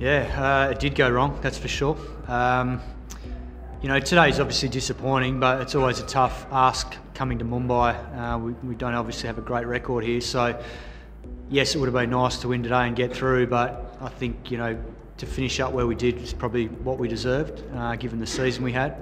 Yeah, uh, it did go wrong, that's for sure. Um, you know, today's obviously disappointing, but it's always a tough ask coming to Mumbai. Uh, we, we don't obviously have a great record here, so yes, it would have been nice to win today and get through, but I think, you know, to finish up where we did is probably what we deserved, uh, given the season we had.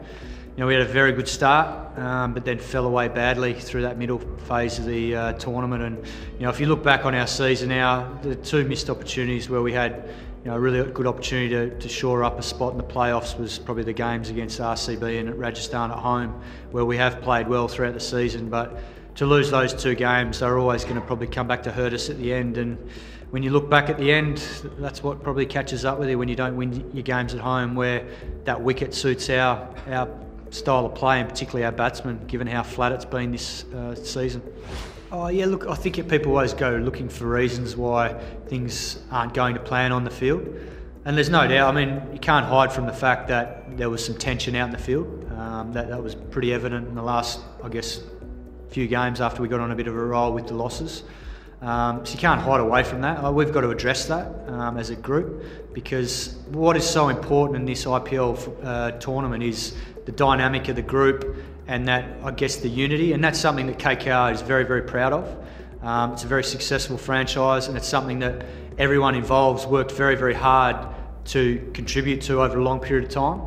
You know, we had a very good start, um, but then fell away badly through that middle phase of the uh, tournament. And you know, if you look back on our season now, the two missed opportunities where we had you know, a really good opportunity to, to shore up a spot in the playoffs was probably the games against RCB and at Rajasthan at home, where we have played well throughout the season. But to lose those two games, they're always going to probably come back to hurt us at the end. And when you look back at the end, that's what probably catches up with you when you don't win your games at home, where that wicket suits our our style of play, and particularly our batsmen, given how flat it's been this uh, season. Oh yeah, look, I think people always go looking for reasons why things aren't going to plan on the field, and there's no doubt. I mean, you can't hide from the fact that there was some tension out in the field. Um, that that was pretty evident in the last, I guess, few games after we got on a bit of a roll with the losses. Um, so you can't hide away from that. Uh, we've got to address that um, as a group because what is so important in this IPL uh, tournament is the dynamic of the group and that I guess the unity, and that's something that KKR is very very proud of. Um, it's a very successful franchise, and it's something that everyone involved worked very very hard to contribute to over a long period of time.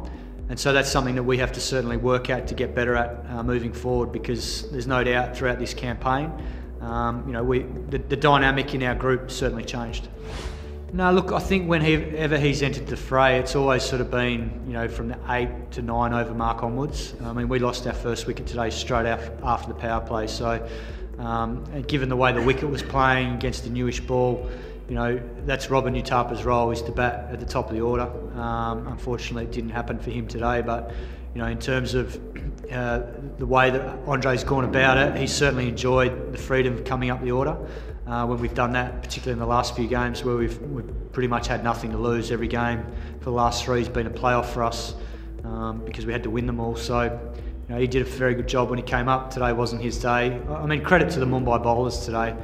And so that's something that we have to certainly work at to get better at uh, moving forward because there's no doubt throughout this campaign, um, you know, we, the, the dynamic in our group certainly changed. No, look, I think whenever he's entered the fray, it's always sort of been, you know, from the eight to nine over mark onwards. I mean, we lost our first wicket today straight after the power play. So, um, given the way the wicket was playing against the newish ball, you know, that's Robin Uthappa's role is to bat at the top of the order. Um, unfortunately, it didn't happen for him today, but you know, in terms of uh, the way that Andre's gone about it, he's certainly enjoyed the freedom of coming up the order uh, when we've done that, particularly in the last few games where we've, we've, pretty much had nothing to lose. Every game for the last three has been a playoff for us um, because we had to win them all. So you know, he did a very good job when he came up. Today wasn't his day. I mean, credit to the Mumbai bowlers today.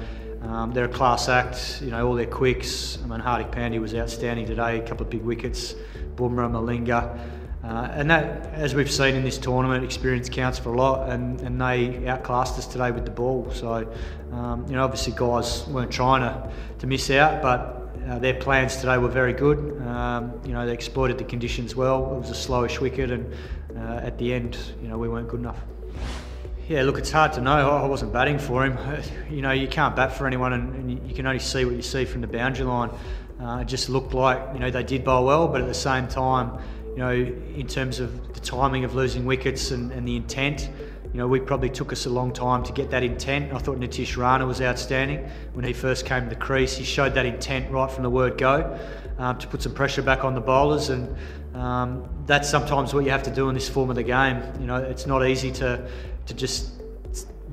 Um, they're a class act, you know, all their quicks. I mean, Hardik Pandya was outstanding today, a couple of big wickets. Bumrah, Malinga. Uh, and that, as we've seen in this tournament, experience counts for a lot, and, and they outclassed us today with the ball. So, um, you know, obviously guys weren't trying to, to miss out, but uh, their plans today were very good. Um, you know, they exploited the conditions well. It was a slowish wicket, and uh, at the end, you know, we weren't good enough. Yeah, look, it's hard to know. I wasn't batting for him. You know, you can't bat for anyone, and, and you can only see what you see from the boundary line. Uh, it just looked like you know they did bowl well, but at the same time, you know, in terms of the timing of losing wickets and, and, the intent, you know, we probably took us a long time to get that intent. I thought Nitish Rana was outstanding when he first came to the crease. He showed that intent right from the word go um, to put some pressure back on the bowlers, and um, that's sometimes what you have to do in this form of the game. You know, it's not easy to to just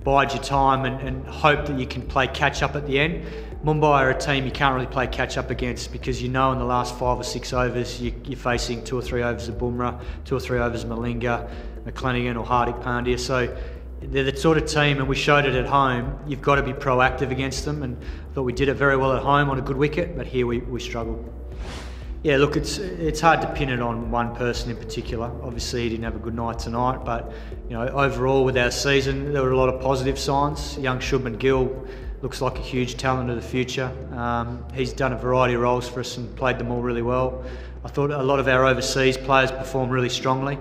bide your time and, and hope that you can play catch up at the end. Mumbai are a team you can't really play catch up against because you know in the last five or six overs you, are facing two or three overs of Bumrah, two or three overs of Malinga, McClenaghan or Hardik Pandya. So they're the sort of team, and we showed it at home, you've got to be proactive against them. And I thought we did it very well at home on a good wicket, but here we, we struggled. Yeah, look, it's it's hard to pin it on one person in particular. Obviously, he didn't have a good night tonight, but you know, overall with our season, there were a lot of positive signs. Young Shubman Gill looks like a huge talent of the future. Um, he's done a variety of roles for us and played them all really well. I thought a lot of our overseas players performed really strongly.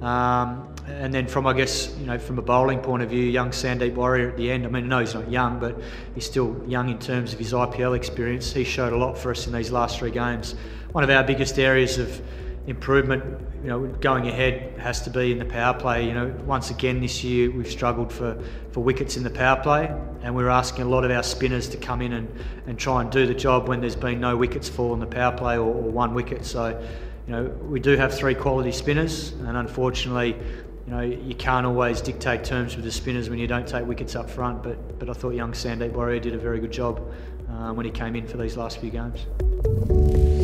Um, and then from I guess you know from a bowling point of view, young Sandeep Warrier at the end. I mean, no, he's not young, but he's still young in terms of his IPL experience. He showed a lot for us in these last three games. One of our biggest areas of improvement, you know, going ahead has to be in the power play. You know, once again this year we've struggled for, for wickets in the power play, and we're asking a lot of our spinners to come in and, and try and do the job when there's been no wickets fall in the power play or, or one wicket. So, you know, we do have three quality spinners, and unfortunately, you know, you can't always dictate terms with the spinners when you don't take wickets up front. But but I thought young Sandeep Warrier did a very good job uh, when he came in for these last few games.